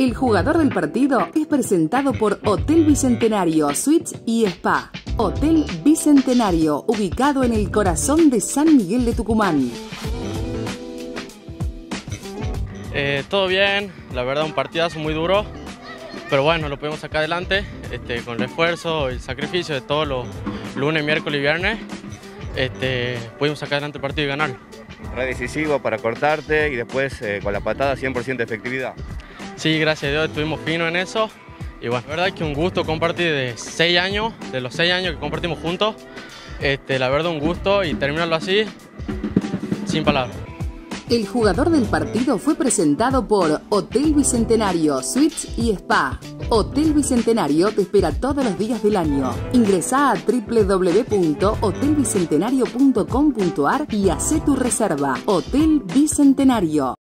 El jugador del partido es presentado por Hotel Bicentenario, Suites y Spa. Hotel Bicentenario, ubicado en el corazón de San Miguel de Tucumán. Eh, todo bien, la verdad un partidazo muy duro, pero bueno, lo pudimos sacar adelante este, con el esfuerzo y el sacrificio de todos los lunes, miércoles y viernes. Este, pudimos sacar adelante el partido y ganarlo. Re decisivo para cortarte y después eh, con la patada 100% de efectividad. Sí, gracias a Dios estuvimos finos en eso. Y bueno, la verdad es que un gusto compartir de seis años, de los seis años que compartimos juntos. Este, la verdad un gusto y terminarlo así, sin palabras. El jugador del partido fue presentado por Hotel Bicentenario, Suites y Spa. Hotel Bicentenario te espera todos los días del año. Ingresa a www.hotelbicentenario.com.ar y haz tu reserva. Hotel Bicentenario.